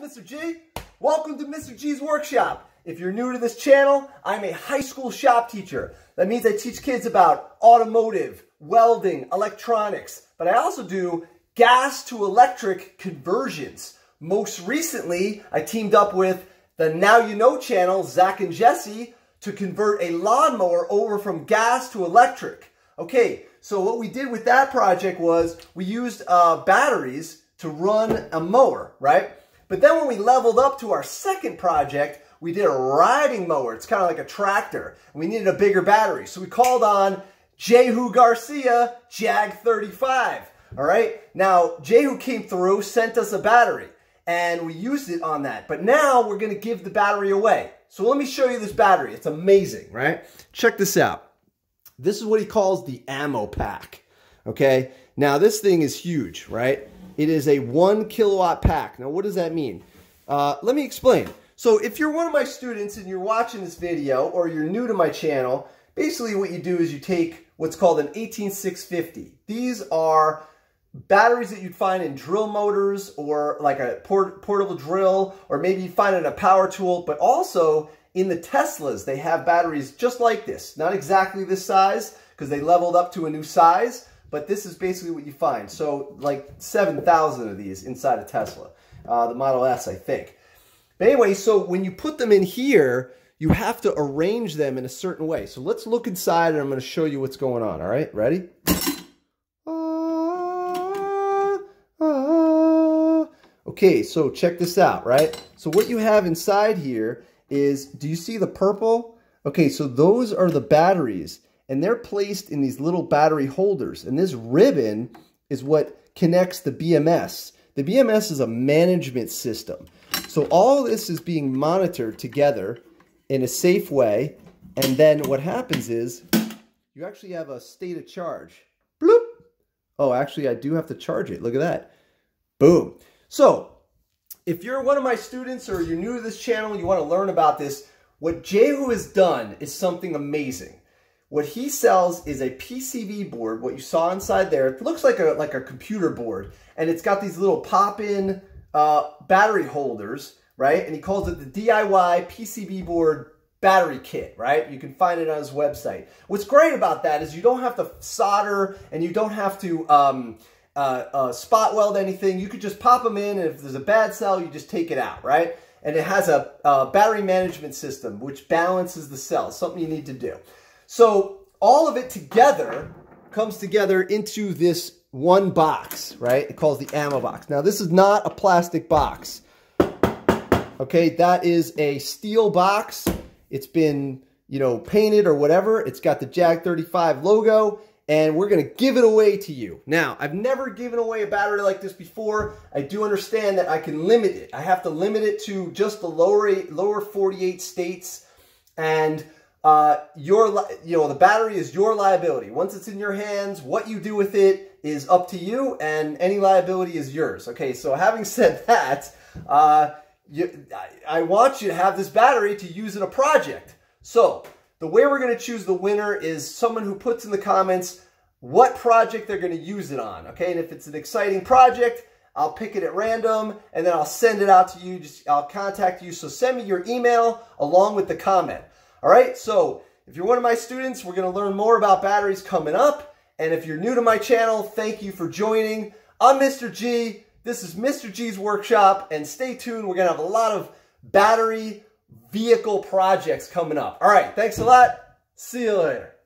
Mr. G. Welcome to Mr. G's Workshop. If you're new to this channel, I'm a high school shop teacher. That means I teach kids about automotive, welding, electronics, but I also do gas to electric conversions. Most recently, I teamed up with the Now You Know channel, Zac and Jesse, to convert a lawnmower over from gas to electric. Okay, so what we did with that project was we used uh, batteries to run a mower, right? But then when we leveled up to our second project, we did a riding mower. It's kind of like a tractor. We needed a bigger battery. So we called on Jehu Garcia Jag 35. All right. Now, Jehu came through, sent us a battery, and we used it on that. But now we're going to give the battery away. So let me show you this battery. It's amazing, right? Check this out. This is what he calls the ammo pack. Okay. Now, this thing is huge, right? It is a one kilowatt pack. Now, what does that mean? Uh, let me explain. So if you're one of my students and you're watching this video or you're new to my channel, basically what you do is you take what's called an 18650. These are batteries that you'd find in drill motors or like a port portable drill or maybe you find it in a power tool, but also in the Teslas, they have batteries just like this. Not exactly this size because they leveled up to a new size, but this is basically what you find. So like 7,000 of these inside a Tesla, uh, the Model S, I think. But anyway, so when you put them in here, you have to arrange them in a certain way. So let's look inside and I'm going to show you what's going on. All right, ready? Okay, so check this out, right? So what you have inside here is, do you see the purple? Okay, so those are the batteries and they're placed in these little battery holders. And this ribbon is what connects the BMS. The BMS is a management system. So all this is being monitored together in a safe way. And then what happens is you actually have a state of charge. Bloop. Oh, actually, I do have to charge it. Look at that. Boom. So if you're one of my students or you're new to this channel and you want to learn about this, what Jehu has done is something amazing. What he sells is a PCB board, what you saw inside there. It looks like a, like a computer board, and it's got these little pop-in uh, battery holders, right? And he calls it the DIY PCB board battery kit, right? You can find it on his website. What's great about that is you don't have to solder and you don't have to um, uh, uh, spot weld anything. You could just pop them in, and if there's a bad cell, you just take it out, right? And it has a, a battery management system, which balances the cells, something you need to do. So all of it together comes together into this one box, right? It calls the ammo box. Now, this is not a plastic box. Okay, that is a steel box. It's been, you know, painted or whatever. It's got the Jag 35 logo, and we're to give it away to you. Now, I've never given away a battery like this before. I do understand that I can limit it. I have to limit it to just the lower, lower 48 states, and uh, your, you know, the battery is your liability. Once it's in your hands, what you do with it is up to you and any liability is yours. Okay, so having said that, uh, you, I want you to have this battery to use in a project. So the way we're going to choose the winner is someone who puts in the comments what project they're going to use it on. Okay, and if it's an exciting project, I'll pick it at random and then I'll send it out to you. Just I'll contact you. So send me your email along with the comment. All right, so if you're one of my students, we're going to learn more about batteries coming up. And if you're new to my channel, thank you for joining. I'm Mr. G. This is Mr. G's Workshop. And stay tuned. We're going to have a lot of battery vehicle projects coming up. All right, thanks a lot. See you later.